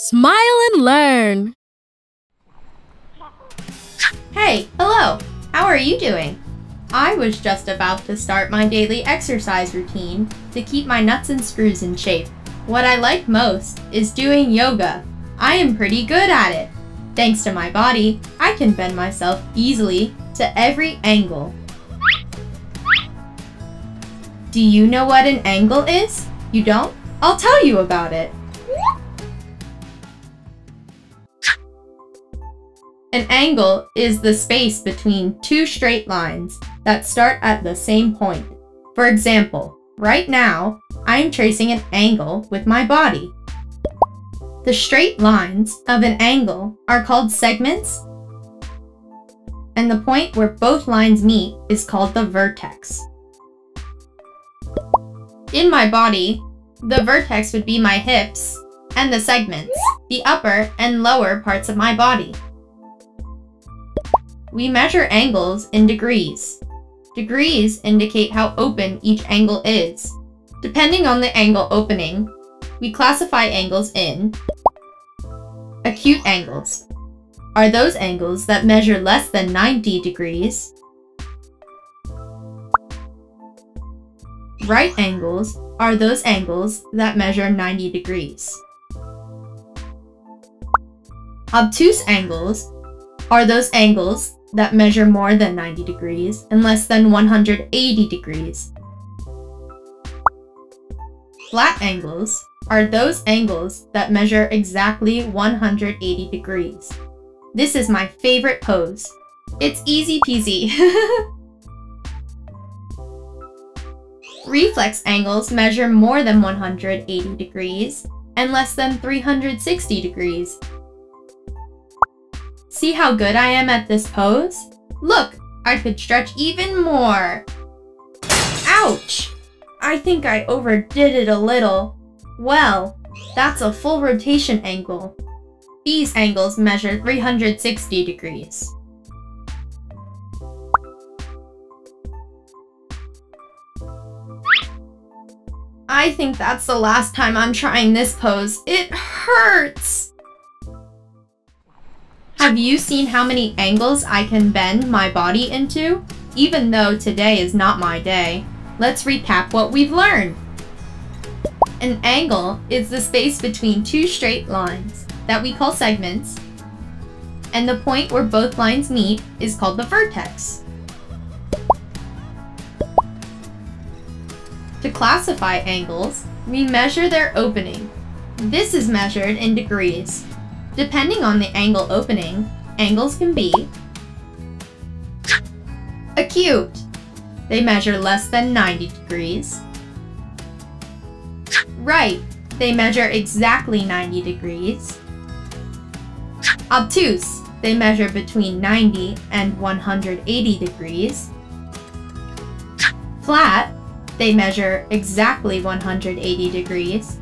Smile and learn. Hey, hello. How are you doing? I was just about to start my daily exercise routine to keep my nuts and screws in shape. What I like most is doing yoga. I am pretty good at it. Thanks to my body, I can bend myself easily to every angle. Do you know what an angle is? You don't? I'll tell you about it. An angle is the space between two straight lines that start at the same point. For example, right now, I'm tracing an angle with my body. The straight lines of an angle are called segments, and the point where both lines meet is called the vertex. In my body, the vertex would be my hips, and the segments, the upper and lower parts of my body. We measure angles in degrees. Degrees indicate how open each angle is. Depending on the angle opening, we classify angles in acute angles. Are those angles that measure less than 90 degrees? Right angles are those angles that measure 90 degrees. Obtuse angles are those angles that measure more than 90 degrees and less than 180 degrees. Flat angles are those angles that measure exactly 180 degrees. This is my favorite pose. It's easy peasy. Reflex angles measure more than 180 degrees and less than 360 degrees. See how good I am at this pose? Look, I could stretch even more. Ouch! I think I overdid it a little. Well, that's a full rotation angle. These angles measure 360 degrees. I think that's the last time I'm trying this pose. It hurts! Have you seen how many angles I can bend my body into? Even though today is not my day, let's recap what we've learned. An angle is the space between two straight lines that we call segments, and the point where both lines meet is called the vertex. To classify angles, we measure their opening. This is measured in degrees. Depending on the angle opening, angles can be acute. They measure less than 90 degrees. Right. They measure exactly 90 degrees. Obtuse. They measure between 90 and 180 degrees. Flat. They measure exactly 180 degrees.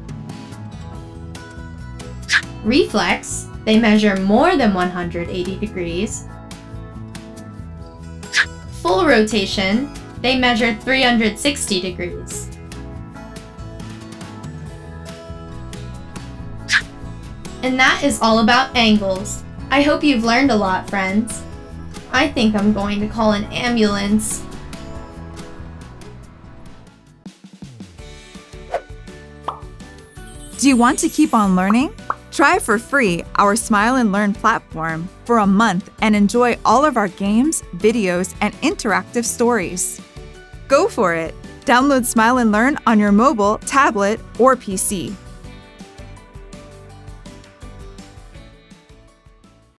Reflex, they measure more than 180 degrees. Full rotation, they measure 360 degrees. And that is all about angles. I hope you've learned a lot, friends. I think I'm going to call an ambulance. Do you want to keep on learning? Try for free our Smile and Learn platform for a month and enjoy all of our games, videos, and interactive stories. Go for it! Download Smile and Learn on your mobile, tablet, or PC.